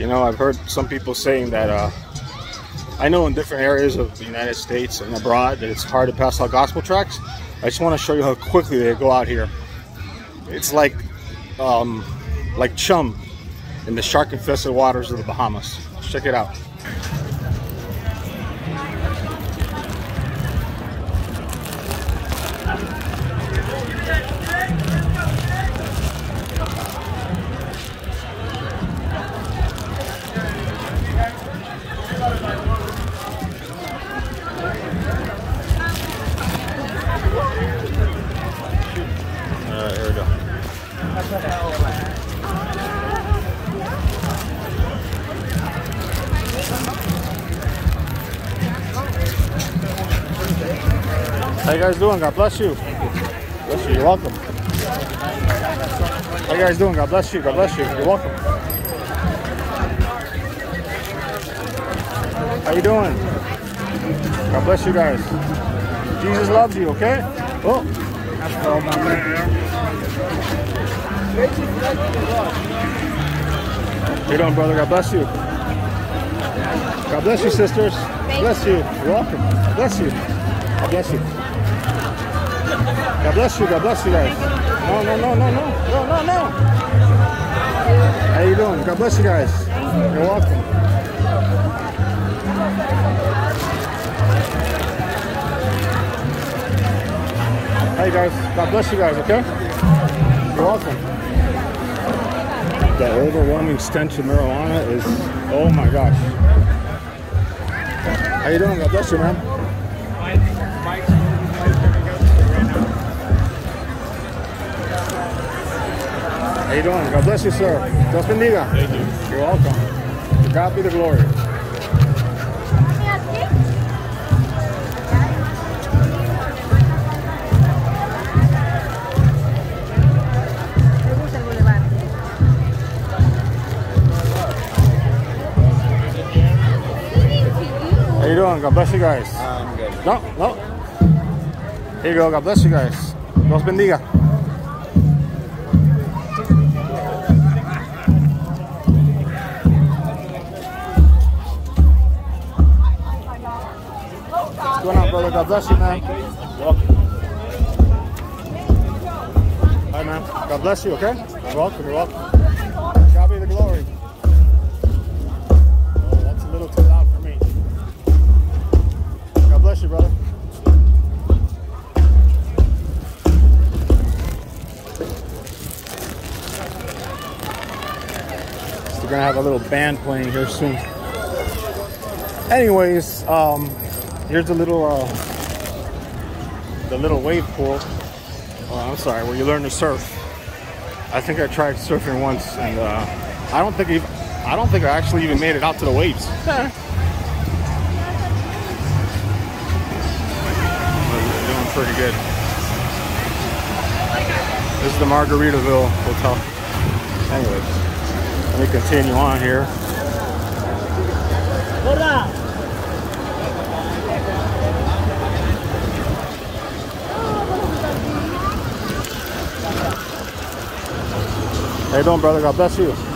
You know, I've heard some people saying that uh, I know in different areas of the United States and abroad that it's hard to pass out gospel tracts. I just want to show you how quickly they go out here. It's like um, like chum in the shark-infested waters of the Bahamas. Check it out. How you guys doing? God bless you. Bless you. You're welcome. How you guys doing? God bless you. God bless you. You're welcome. How you doing? God bless you guys. Jesus loves you, okay? Oh. How you doing, brother? God bless you. God bless you, sisters. Bless you. You're welcome. God bless you. God bless you. God bless you. God bless you guys. No, no, no, no, no, no, no, no. How you doing? God bless you guys. You're welcome. Hey guys, God bless you guys, okay? You're welcome. The overwhelming stench of marijuana is, oh my gosh. How you doing? God bless you, man. How you doing? God bless you, sir. Dios bendiga. Thank you. You're welcome. To God be the glory. You doing? God bless you guys. I'm good. No, no. Here you go. God bless you guys. Dios bendiga. What's going on, brother? God bless you, man. Welcome. Hi, man. God bless you, okay? You're welcome. You're welcome. Gonna have a little band playing here soon. Anyways, um, here's a little uh, the little wave pool. Oh, I'm sorry, where you learn to surf. I think I tried surfing once, and uh, I don't think I don't think I actually even made it out to the waves. Doing pretty good. This is the Margaritaville Hotel. Anyways, let me continue on here. How you doing, brother? God bless you.